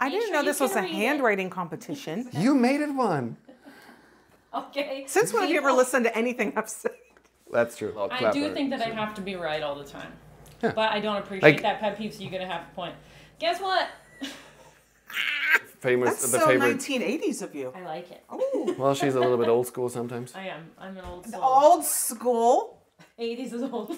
I didn't sure know this was a can read it. handwriting competition. You made it one. Okay. Since when have you ever People- listened to anything I've said? That's true. I'll I do her. think that I have to be right all the time. Yeah. But I don't appreciate Like- that pet peeve, so you get a half a point. Guess what? famous That's the so favorite. 1980s of you. I like it. Ooh. Well, she's a little bit old school sometimes. I am. I'm an old soul. Old school. 80s is old.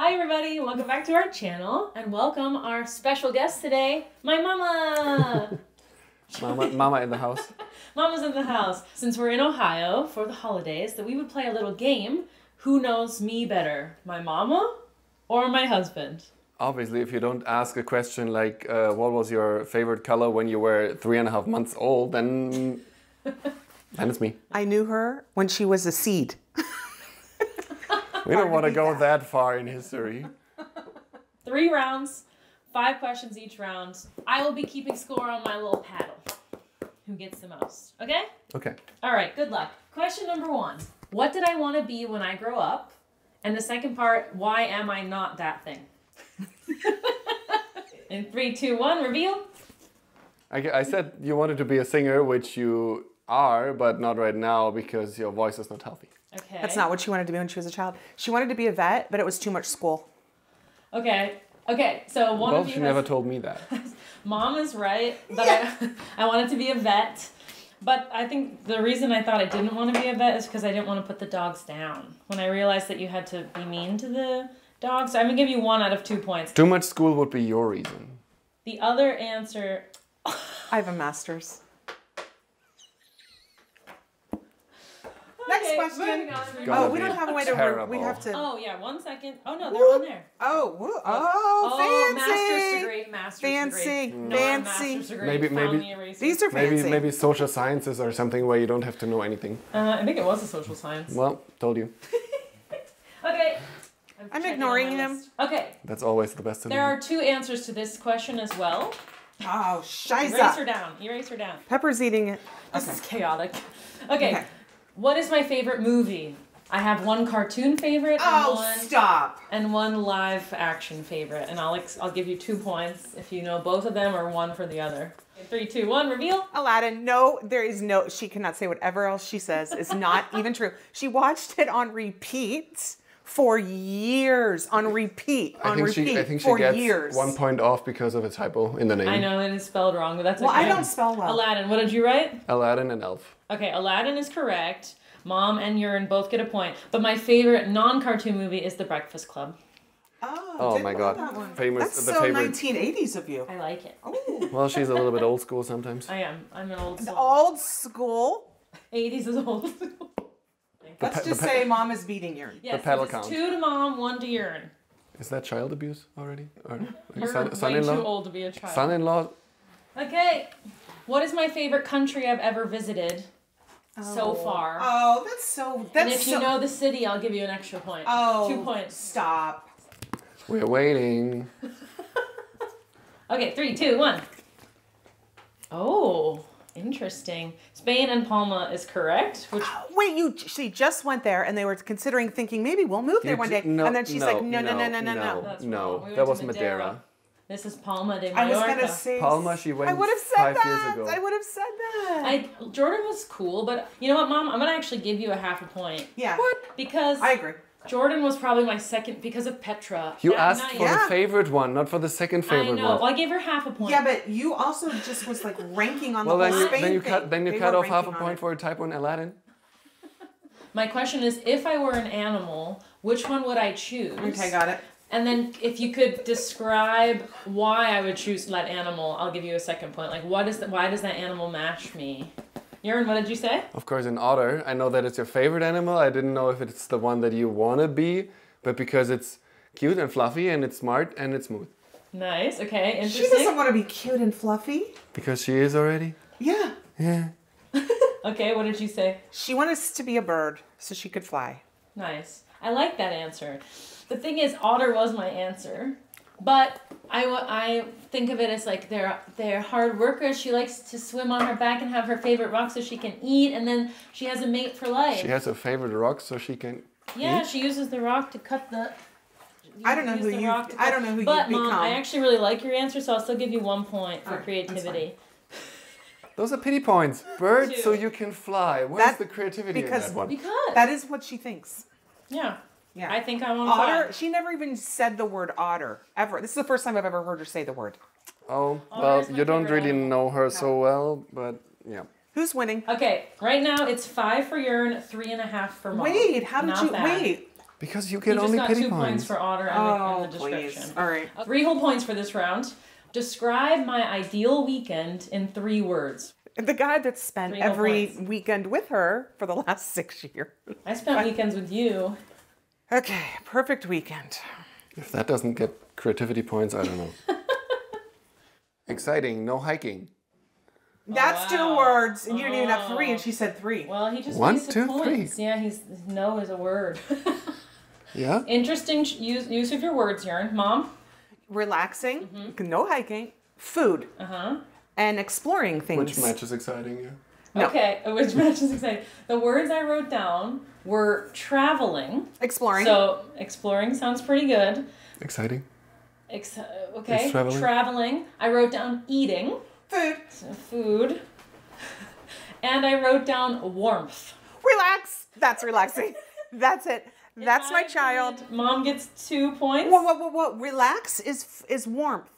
Hi everybody, welcome back to our channel and welcome our special guest today, my mama. Mama, mama in the house. Mama's in the house. Since we're in Ohio for the holidays, that we would play a little game. Who knows me better, my mama or my husband? Obviously, if you don't ask a question like uh, "What was your favorite color when you were three and a half months old?" then then it's me. I knew her when she was a seed. We don't want to go that far in history. Three rounds, five questions each round. I will be keeping score on my little paddle. Who gets the most? Okay? Okay. All right, good luck. Question number one What did I want to be when I grow up? And the second part, why am I not that thing? In three, two, one, reveal. I, I said you wanted to be a singer, which you are, but not right now because your voice is not healthy. Okay. That's not what she wanted to be when she was a child. She wanted to be a vet, but it was too much school. Okay. Okay, so one Well, of you she has, never told me that. Mom is right that I, I wanted to be a vet. But I think the reason I thought I didn't want to be a vet is because I didn't want to put the dogs down. When I realized that you had to be mean to the dogs, I'm gonna give you one out of two points. Too much school would be your reason. The other answer I have a master's. Next question. moving on, Oh, we don't have a way to. terrible. We have to. Oh yeah, one second. Oh no, they're on there. Oh, woo- oh, Oh, fancy. master's degree, master's Fancy, degree. No, fancy. master's degree. Maybe- maybe- the. These are fancy. maybe maybe social sciences or something where you don't have to know anything. Uh, I think it was a social science. Well, told you. Okay. I'm checking ignoring him. list. Okay, That's always the best. there are two answers to this question as well. Oh, shiza. Erase her down. Erase her down. Pepper's eating it. This is chaotic. Okay. Okay. What is my favorite movie? I have one cartoon favorite and Oh, one stop. and one live action favorite, and I'll ex- I'll give you two points if you know both of them or one for the other. Three, two, one, reveal. Aladdin, no, there is no, she cannot say whatever else she says is not even true. She watched it on repeat for years, on repeat, I on think repeat she I think she for gets years. one point off because of a typo in the name. I know it is spelled wrong, but that's Well, okay. I don't spell well. Aladdin. What did you write? Aladdin and Elf. Okay, Aladdin is correct. Mom and Jörn both get a point. But my favorite non-cartoon movie is The Breakfast Club. Oh, Oh my God. that one. Famous- That's the so favorite- 1980s of you. I like it. Ooh. Well, she's a little bit old school sometimes. I am. I'm an old soul. Old school. 80s is old. school. Let's pe- just pe- say mom is beating you. yes, pedal it's count. two to mom, one to Jörn. Is that child abuse already? Or like You're son, way son-in-law? too old to be a child. Son-in-law? Okay. What is my favorite country I've ever visited so oh. far? Oh, that's so. That's and if so, you know the city, I'll give you an extra point. Oh, Two points. Stop. We're waiting. Okay, three, two, one. Oh, interesting. Spain and Palma is correct, which uh, Wait, you. She just went there, and they were considering thinking maybe we'll move there You one ju- day, no, and then she's like, no, no, no, no, no, no. That's No. We that was to Madeira. Madeira. This is Palma de Mallorca. I was Mallorca. gonna say Palma, she went I would have said five that. years ago. I would have said that. I Jordan was cool, but you know what, Mom? I'm gonna actually give you a half a point yeah. What? because I agree. Jordan was probably my second because of Petra. You That asked night- for Yeah. the favorite one, not for the second I favorite know. one. Well, I gave her half a point. Yeah, but you also just was like ranking on Well, the then whole you, Spain then you thing. cut then you They cut off half a point it. for a typo in Aladdin. My question is, if I were an animal, which one would I choose? Okay, got it. And then if you could describe why I would choose that animal, I'll give you a second point. Like, what is the, why does that animal match me? Jörn, what did you say? Of course, an otter. I know that it's your favorite animal. I didn't know if it's the one that you want to be, but because it's cute and fluffy and it's smart and it's smooth. Nice. Okay. interesting. She doesn't want to be cute and fluffy. Because she is already. Yeah. Yeah. Okay. What did you say? She wanted us to be a bird so she could fly. Nice. I like that answer. The thing is, otter was my answer, but I, I think of it as like they're they're hard workers. She likes to swim on her back and have her favorite rock so she can eat, and then she has a mate for life. She has a favorite rock, so she can. yeah, eat? she uses the rock to cut the I don't know use who the you- rock to I don't know who But you've mom, I actually really like your answer, so I'll still give you one point for Alright, that's creativity. Those are pity points. Bird, so you can fly. Where's That- the creativity in that one? Because That is what she thinks. Yeah, Yeah. I think I want to Otter. fly. She never even said the word otter ever. This is the first time I've ever heard her say the word. Oh, well, you don't really animal. know her so well, but yeah. Who's winning? Okay, right now it's five for Jörn, three and a half for mom. Wait, how did Not you bad. wait? Because you You get just only got pity two points points. for Otter and, the, Oh, and the please. description. All right. Three whole points for this round. Describe my ideal weekend in three words. The guy that spent Three every points. weekend with her for the last six years. I spent weekends with you. Okay, perfect weekend. If that doesn't get creativity points, I don't know. Exciting, no hiking. That's two wow. words, and you didn't even have three, and she said three. Well, he just One, wasted two, points. three. Yeah, he's no is a word. Yeah? Interesting use use of your words, Jörn, Mom. Relaxing, Mm-hmm. no hiking, food, Uh huh. And exploring things. Which match is exciting? Yeah. No. Okay, which match is exciting. The words I wrote down were traveling. Exploring. So exploring sounds pretty good. Exciting? Ex- uh, okay, traveling? traveling. I wrote down eating, food. so food, and I wrote down warmth. Relax. That's relaxing. That's it. That's my my child. Mom gets two points. Whoa, whoa, whoa, whoa. Relax is is warmth.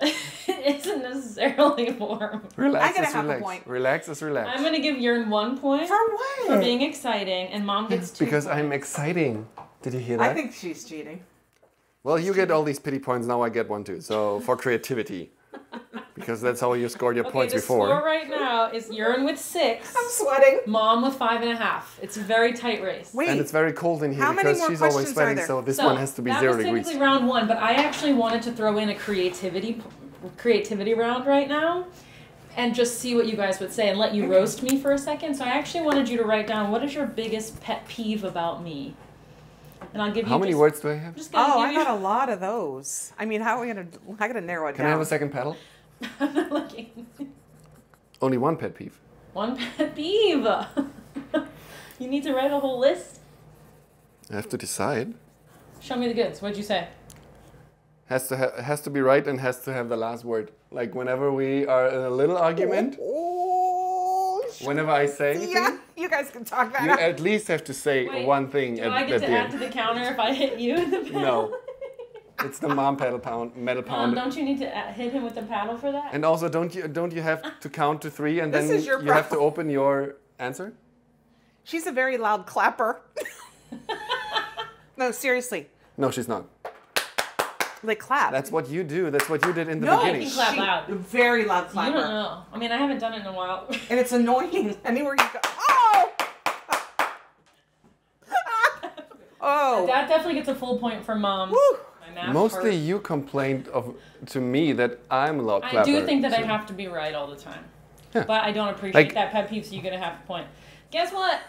It isn't necessarily warm. Relax I get a is half a relax. point. Relax is relax. I'm gonna give Jörn one point For what? for being exciting, and Mom gets two. because points. I'm exciting. Did you hear that? I think she's cheating. well, you get all these pity points, now I get one too. So for creativity. because that's how you scored your Okay, points the before. score right now is Jörn with six, I'm sweating. Mom with five and a half. It's a very tight race. Wait. And it's very cold in here How many because more she's always questions are sweating, there? so this So, one has to be that zero was degrees. technically round one, but I actually wanted to throw in a creativity creativity round right now and just see what you guys would say and let you roast me for a second. So I actually wanted you to write down what is your biggest pet peeve about me? And I'll give you How many just, words do I have? Just Oh, I got a lot of those. I mean, how are we gonna? I gotta narrow it Can down. Can I have a second paddle? You I'm not looking. Only one pet peeve. One pet peeve. you need to write a whole list. I have to decide. Show me the goods. What'd you say? Has to ha- has to be right and has to have the last word. Like whenever we are in a little argument, Oh, sh- whenever I say anything, yeah. You guys can talk that you out. at least have to say Wait, one thing Do at, I at get the to add end. to the counter if I hit you in the paddle? No. It's the mom paddle pound metal Mom, don't you need to uh, hit him with the paddle for that? and also, don't you don't you have to count to three and This then is your you have to open your answer? She's a very loud clapper. no, seriously. No, she's not. They clap. That's what you do. That's what you did in the no, beginning. can clap she- loud. Very loud clapper. you clapper. don't know. I mean, I haven't done it in a while. And it's annoying. Anywhere you go. Oh! oh! that definitely gets a full point for mom. Woo. Mostly you complained of to me that I'm a lot loud I do think that I have to be right all the time. Yeah. But I don't appreciate Like- that pet peeve, so you get a half a point. Guess what?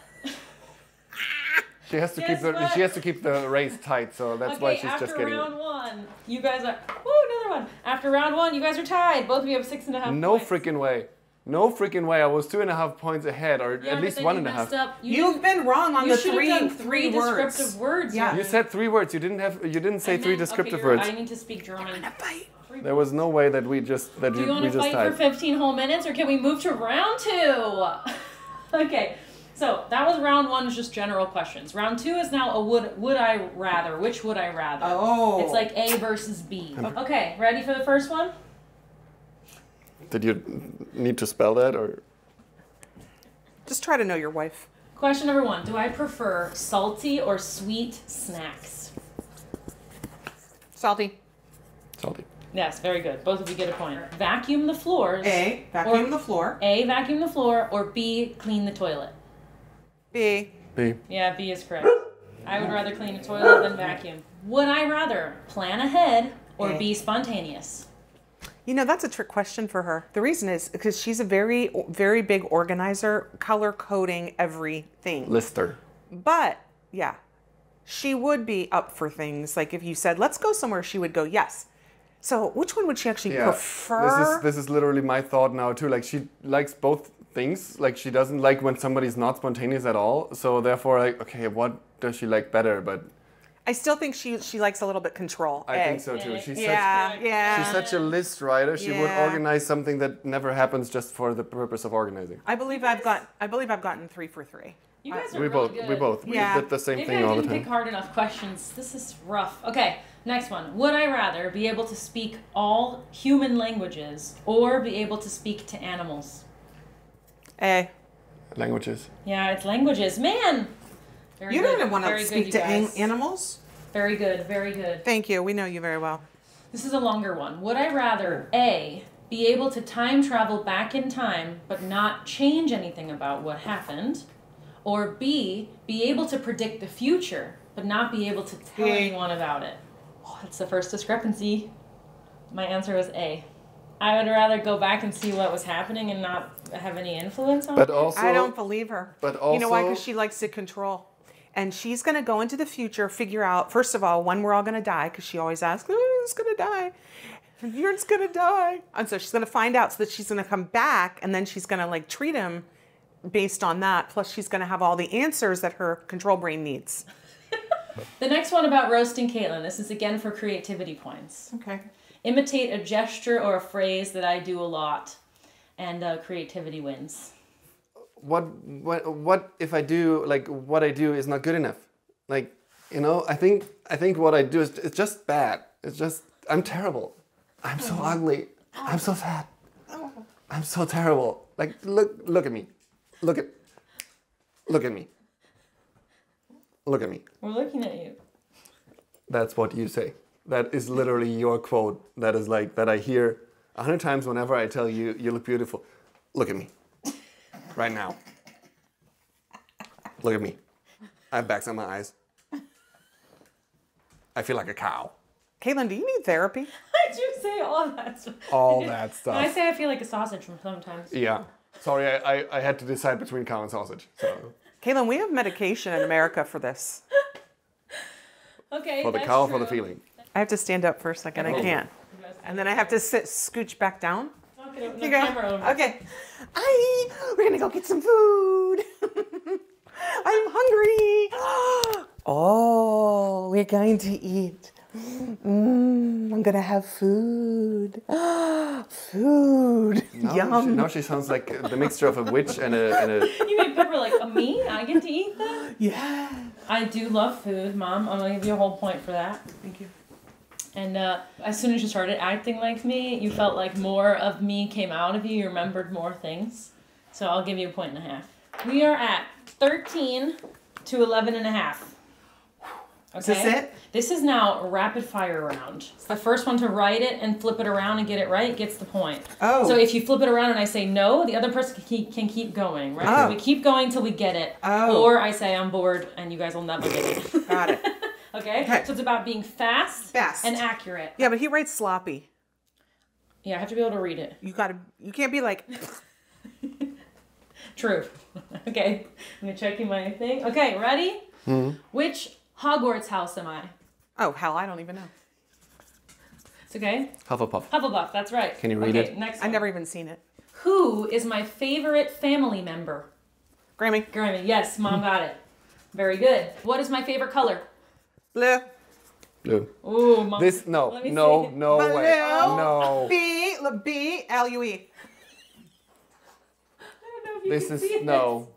She has to keep the what? she has to keep the race tight, so that's okay, why she's just getting After round one, you guys are. Woo, another one. After round one, you guys are tied. Both of you have six and a half no points. freaking way. No freaking way. I was two and a half points ahead, or Yeah, at least one and a half. you and a half. messed Up. You You've been wrong on You the should have three, done three, three words. descriptive words. Yeah. You said three words. You didn't have. You didn't say And three then- descriptive okay, words. I need to speak German. Fight. There was no way that we just that Do you, you want to just fight for 15 whole minutes, or can we move to round two? okay, so that was round one. Is just general questions. Round two is now a would would I rather? Which would I rather? Oh. It's like A versus B. Okay, ready for the first one? Did you need to spell that or? Just try to know your wife. Question number one: Do I prefer salty or sweet snacks? Salty. Salty. Yes, very good. Both of you get a point. Vacuum the floors. A. Vacuum Or- the floor. A. Vacuum the floor, or B. Clean the toilet. B. B. Yeah, B is correct. I would rather clean a toilet than vacuum. Would I rather plan ahead or A. be spontaneous? You know, that's a trick question for her. The reason is because she's a very, very big organizer, color coding everything. Lister. But yeah, she would be up for things. Like if you said, let's go somewhere, she would go, yes. So which one would she actually Yeah. prefer? This is this is literally my thought now too. Like she likes both things. Like she doesn't like when somebody's not spontaneous at all. So therefore, like, okay, what does she like better? But I still think she she likes a little bit control. I A. think eh? so too. She's Yeah, such yeah. she's such a list writer. She would organize something that never happens just for the purpose of organizing. I believe I've got I believe I've gotten three for three. You guys are We really both good. we both we Yeah. did the same Maybe thing I all the didn't pick hard enough questions. This is rough. Okay, next one. Would I rather be able to speak all human languages or be able to speak to animals? A. Languages. Yeah, it's languages. Man! Very You good. don't want to Very speak good, to an- animals. Very good, very good. Thank you. We know you very well. This is a longer one. Would I rather A, be able to time travel back in time but not change anything about what happened, or B, be able to predict the future but not be able to tell B. anyone about it? Oh, that's the first discrepancy. My answer was A. I would rather go back and see what was happening and not have any influence on But it. But also I don't believe her. but also, you know why? Because she likes to control. And she's going to go into the future, figure out, first of all, when we're all going to die, because she always asks, who's going to die? You're just going to die. And so she's going to find out so that she's going to come back and then she's going to like treat him based on that. Plus, she's going to have all the answers that her control brain needs. The next one about roasting Katelyn. This is again for creativity points. Okay. Imitate a gesture or a phrase that I do a lot, and uh, creativity wins. What what what if I do like what I do is not good enough? Like you know, I think I think what I do is it's just bad. It's just I'm terrible. I'm so mm-hmm. ugly. I'm so oh. fat. Oh. I'm so terrible. Like look look at me. Look at look at me. Look at me. We're looking at you. That's what you say. That is literally your quote. That is like that I hear a hundred times whenever I tell you you look beautiful. Look at me. Right now. Look at me. I have bags on my eyes. I feel like a cow. Katelyn, do you need therapy? I do say all that stuff. All that And I say I feel like a sausage from sometimes. Yeah. Sorry, I, I, I had to decide between cow and sausage. So Katelyn, we have medication in America for this. Okay. for the that's cow, for the feeling. I have to stand up for a second. I oh. can't. And then I have to sit, scooch back down. Okay, no go. camera over. Okay. Hi, we're gonna go get some food. I'm hungry. Oh, we're going to eat. Mm, I'm gonna have food. Food. Now, Yum. She, now she sounds like the mixture of a witch and a, and a You made Pepper like a me? I get to eat that? Yeah. I do love food, Mom. I'm gonna give you a whole point for that. Thank you. And uh, as soon as you started acting like me, you felt like more of me came out of you. You remembered more things. So I'll give you a point and a half. We are at 13 to 11 and a half. Okay? Is this it? This is now a rapid fire round. The first one to write it and flip it around and get it right gets the point. Oh. So if you flip it around and I say no, the other person can keep, can keep going, right? Oh. We keep going till we get it. Oh. Or I say I'm bored and you guys will never get it. Got it. okay? Okay. So it's about being fast, Fast. and accurate. Yeah, but he writes sloppy. Yeah, I have to be able to read it. You gotta. You can't be like. True. okay. I'm gonna check you my thing. Okay, ready? Hmm. Which Hogwarts house am I? Oh hell, I don't even know. It's okay. Hufflepuff. Hufflepuff. That's right. Can you read okay, it? Next. I one. never even seen it. Who is my favorite family member? Grammy. Grammy. Yes, mom got it. Very good. What is my favorite color? Blue. Blue. Ooh, mom. This no Let me no see. no Blue. way no. B B L U E. I don't know if you This can is see no.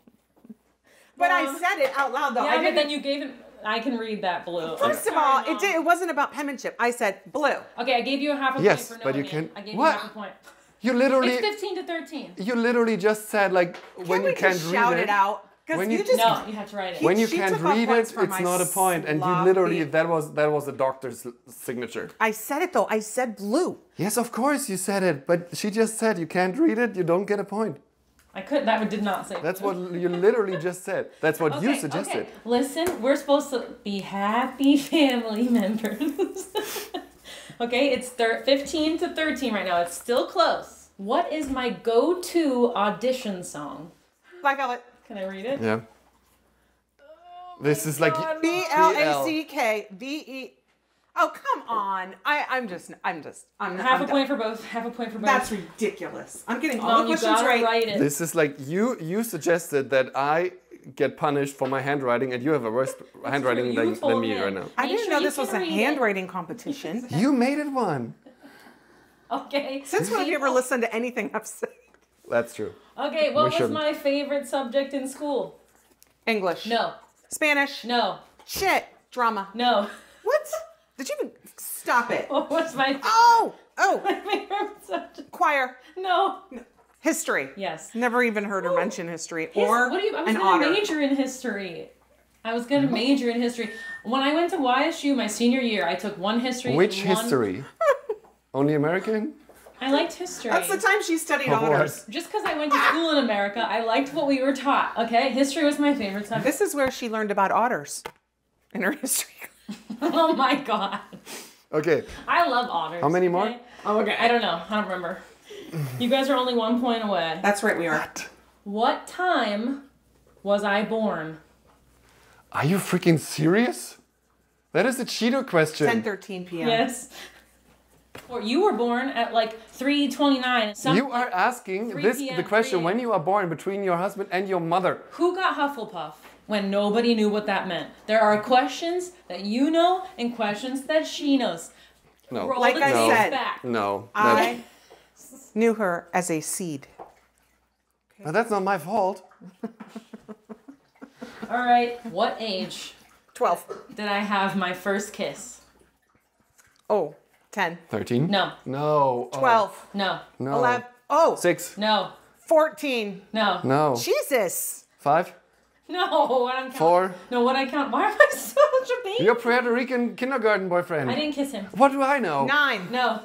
But I Mom. said it out loud though. Yeah, I but didn't. then you gave it. I can read that blue. First of all, Mom. it did, it wasn't about penmanship. I said blue. Okay, I gave you a half a Yes, point for no but you can- it. I gave What? you half a point. You literally It's 15 to 13. you literally just said like when Can we you can't just read shout it. it out? Because When you, you- just No, you have to write it. When you She can't read it, it's not a point, and you literally that was that was the doctor's signature. I said it though. I said blue. Yes, of course you said it, but she just said you can't read it, you don't get a point. I could. That did not say. That's what you literally just said. That's what you suggested. Okay. Listen, we're supposed to be happy family members. okay, it's thir- 15 to 13 right now. It's still close. What is my go-to audition song? Black Velvet. Can I read it? Yeah. This is like oh, B L A C K V E. Oh come on! I I'm just I'm just I'm Half I'm a point for both. Half a point for both. That's ridiculous. I'm getting all the questions right. write it. this is like you you suggested that I get punished for my handwriting, and you have a worse handwriting than, than me him. right now. I didn't sure know this was a can read it. handwriting competition. You made it one. Okay. Since when have you ever listened to anything I've said? That's true. Okay, what was shouldn't. my favorite subject in school? English. No. Spanish. No. Shit. Drama. No. What? Did you even stop it? What was my Oh, oh, My favorite subject? choir, No. history. Yes. Never even heard her mention history His- or what do you? I was an gonna otter. major in history. I was gonna mm-hmm. major in history. When I went to YSU my senior year, I took one history. Which one- history? Only American? I liked history. That's the time she studied Of otters. course. Just because I went to school in America, I liked what we were taught. Okay, history was my favorite subject. This is where she learned about otters in her history. oh my god, Okay. I love otters. How many more? okay? Oh, okay. I don't know. I don't remember. You guys are only one point away. That's right, we are. What time was I born? Are you freaking serious? That is a Cheeto question. 10 13 p.m. Yes. Or you were born at like 3:29. Some- You are asking this the question 3 when you are born between your husband and your mother. Who got Hufflepuff when nobody knew what that meant? There are questions that you know and questions that she knows. No. Roll Like the I tape said, back. No. I knew her as a seed. But that's not my fault. All right. What age 12. did I have my first kiss? Oh, 10. 13? No. No. Oh, 12. No. no. 11. Oh. 6. No. 14. No. No. Jesus. Five? No. What I'm counting. Four? No. What I count. Why am I such a baby? Your Puerto Rican kindergarten boyfriend. I didn't kiss him. What do I know? 9. No.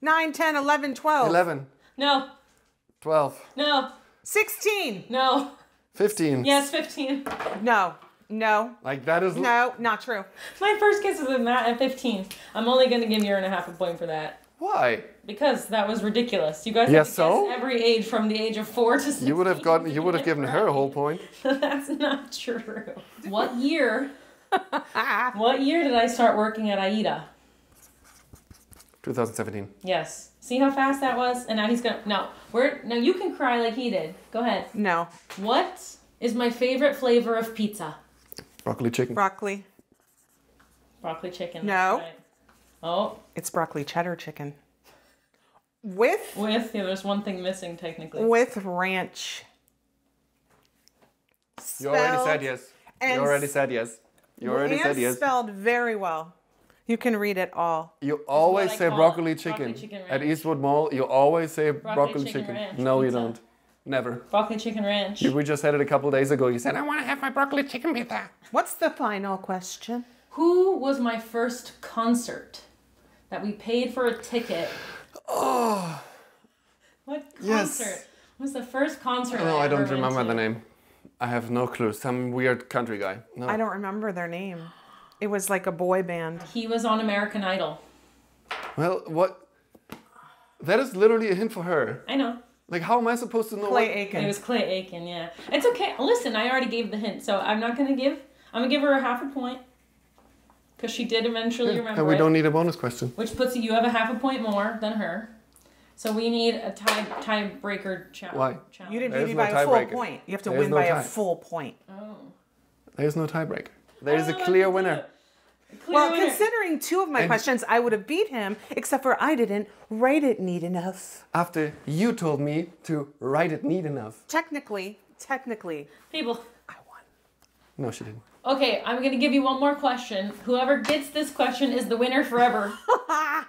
9, 10, 11, 12. 11, No. 12, No. 16. No. 15. Yes, 15. No. No. Like that is. No, not true. My first kiss was with Matt at 15. I'm only going to give you and a half a point for that. Why? Because that was ridiculous. You guys Yeah, have so? every age from the age of 4 to 16. You would have gotten. You would have given her a whole point. That's not true. What year? what year did I start working at AIDA? 2017. Yes. See how fast that was? And now he's gonna no. We're no. You can cry like he did. Go ahead. No. What is my favorite flavor of pizza? Broccoli chicken. Broccoli. Broccoli chicken. No. Right. Oh, It's broccoli cheddar chicken. With with yeah. There's one thing missing technically. with ranch. You already said yes. You already said yes. You already said yes. spelled very well. You can read it all. You always say broccoli chicken. Broccoli chicken At. Eastwood Mall, you always say broccoli, chicken chicken. ranch No, you don't. Never. Broccoli chicken ranch. We just had it a couple days ago. You said, I want to have my broccoli chicken pizza. What's the final question? Who was my first concert that we paid for a ticket? Oh, What Yes. concert? What was the first concert? no, I ever don't went remember to? the name. I have no clue. Some weird country guy. No. I don't remember their name. It was like a boy band. He was on American Idol. Well, what? That is literally a hint for her. I know. Like, how am I supposed to know? Clay what- Aiken. It was Clay Aiken, yeah. It's okay. Listen, I already gave the hint, so I'm not gonna give. I'm gonna give her a half a point because she did eventually hmm. remember and we it, don't need a bonus question. which puts you. You have a half a point more than her. So we need a tie tiebreaker challenge. Why? challenge. You didn't There's beat me no by a full tiebreaker. point. You have to There's win no by tie. a full point. Oh. There's no tiebreaker. There is a clear can do winner. It. Clear Well, winner. considering two of my And- questions, I would have beat him, except for I didn't write it neat enough. After you told me to write it neat enough. Technically, technically, people. I won. No, she didn't. Okay, I'm gonna give you one more question. Whoever gets this question is the winner forever.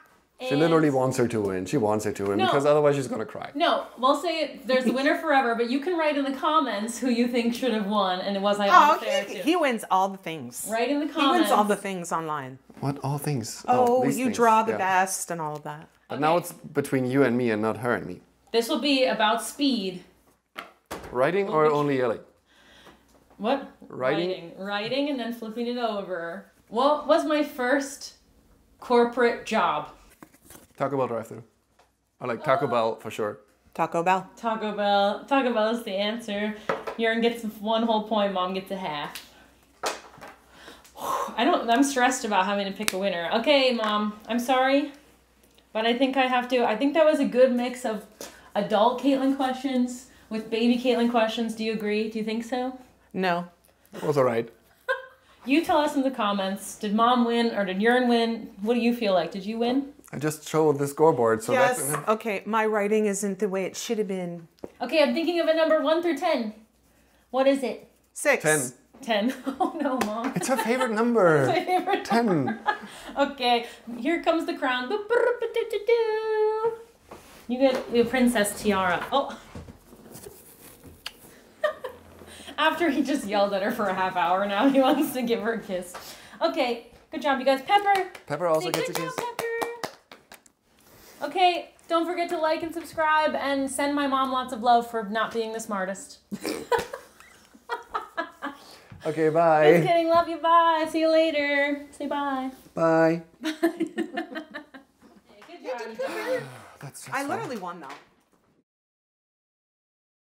She And- literally wants her to win. She wants her to win No. because otherwise she's gonna cry. No, we'll say it, there's a winner forever, but you can write in the comments who you think should have won, and it was I Oh, unfair he, to? he wins all the things. Write in the comments. He wins all the things online. What all things? Oh, oh, these you things, draw the yeah. best and all of that. But now it's between you and me and not her and me. This will be about speed. Writing or only yelling? What? Writing? Writing, Writing and then flipping it over. What was my first corporate job? Taco Bell drive through. I like Taco Bell for sure. Taco Bell. Taco Bell. Taco Bell is the answer. Jurgen gets one whole point, Mom gets a half. I don't. I'm stressed about having to pick a winner. Okay, Mom. I'm sorry, but I think I have to. I think that was a good mix of adult Katelyn questions with baby Katelyn questions. Do you agree? Do you think so? No. It was alright. You tell us in the comments. Did mom win or did Jörn win? What do you feel like? Did you win? I just showed the scoreboard, so yes. that's Okay, my writing isn't the way it should have been. Okay, I'm thinking of a number one through ten. What is it? Six. ten. Ten. Oh no, mom. It's her favorite number. My favorite ten. Okay, here comes the crown. You get the princess tiara. Oh. After he just yelled at her for a half hour, now he wants to give her a kiss. Okay, good job, you guys. Pepper. Pepper also Say gets a good kiss. Pepper. Okay, don't forget to like and subscribe and send my mom lots of love for not being the smartest. Okay, bye. Just bye. kidding, love you, bye. See you later. Say bye. Bye. Good job. That's just I so- literally won though.